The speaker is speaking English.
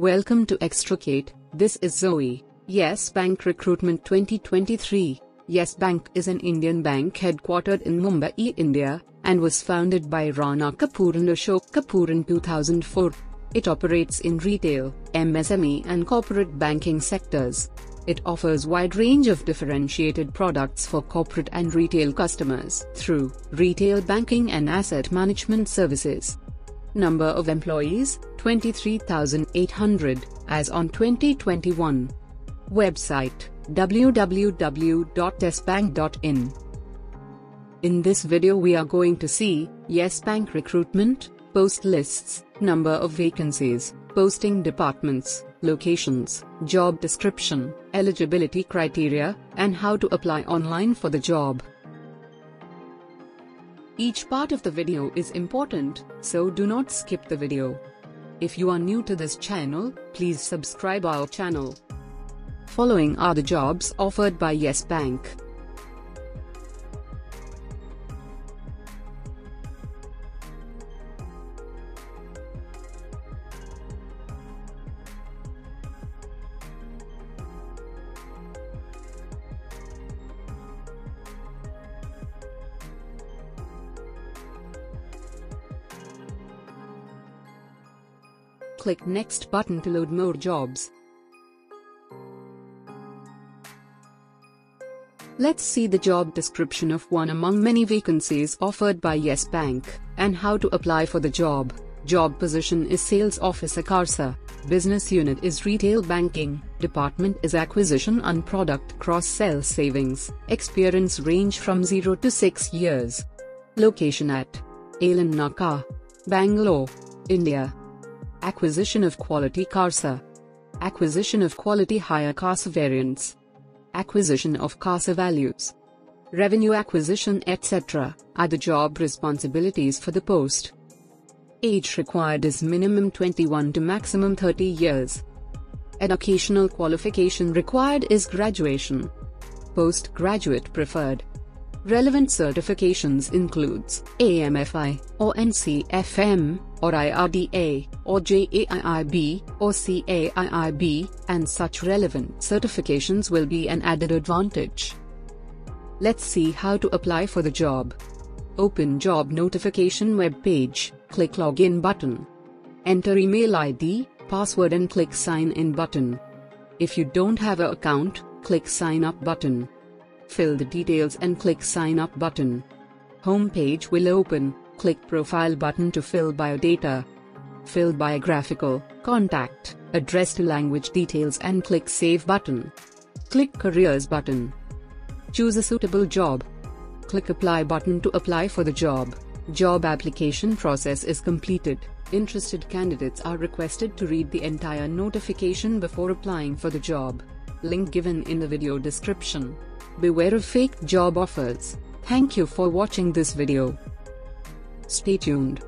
Welcome to Extracate, this is Zoe. Yes Bank Recruitment 2023. Yes Bank is an Indian bank headquartered in Mumbai, India, and was founded by Rana Kapoor and Ashok Kapoor in 2004. It operates in retail, MSME and corporate banking sectors. It offers wide range of differentiated products for corporate and retail customers through retail banking and asset management services. Number of employees 23,800 as on 2021. Website www.yesbank.in. In this video we are going to see Yes Bank recruitment, post lists, number of vacancies, posting departments, locations, job description, eligibility criteria, and how to apply online for the job. Each part of the video is important, so do not skip the video. If you are new to this channel, please subscribe our channel. Following are the jobs offered by Yes Bank. Click Next button to load more jobs. Let's see the job description of one among many vacancies offered by Yes Bank, and how to apply for the job. Job position is Sales Officer CASA. Business unit is Retail Banking. Department is Acquisition and Product Cross-Sell Savings. Experience range from 0 to 6 years. Location at Alan Naka, Bangalore, India. Acquisition of quality CASA. Acquisition of quality higher CASA variants. Acquisition of CASA values. Revenue acquisition etc. are the job responsibilities for the post. Age required is minimum 21 to maximum 30 years. Educational qualification required is graduation. Postgraduate preferred. Relevant certifications includes AMFI, or NCFM, or IRDA, or JAIIB, or CAIIB, and such relevant certifications will be an added advantage. Let's see how to apply for the job. Open job notification web page, click login button. Enter email ID, password and click sign in button. If you don't have a account, click sign up button. Fill the details and click sign up button. Home page will open, click profile button to fill biodata. Fill biographical, contact, address to language details and click save button. Click careers button. Choose a suitable job. Click apply button to apply for the job. Job application process is completed. Interested candidates are requested to read the entire notification before applying for the job. Link given in the video description. Beware of fake job offers. Thank you for watching this video. Stay tuned.